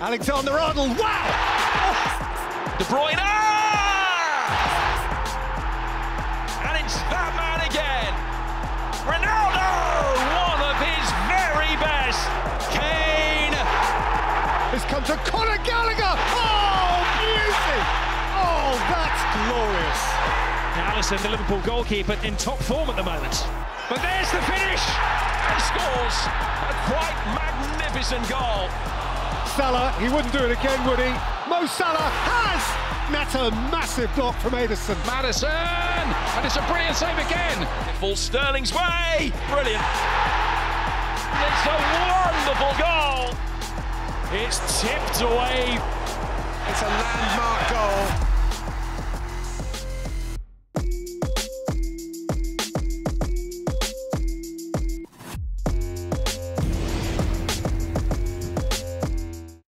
Alexander Arnold, wow! De Bruyne! And it's that man again. Ronaldo, one of his very best. Kane. This comes to Conor Gallagher. Oh, beauty! Oh, that's glorious. Alisson, the Liverpool goalkeeper, in top form at the moment. But there's the finish. And scores a quite magnificent goal. Salah, he wouldn't do it again, would he? Mo Salah has! That's a massive block from Ederson. Maddison! And it's a brilliant save again. Full Sterling's way. Brilliant. It's a wonderful goal. It's tipped away.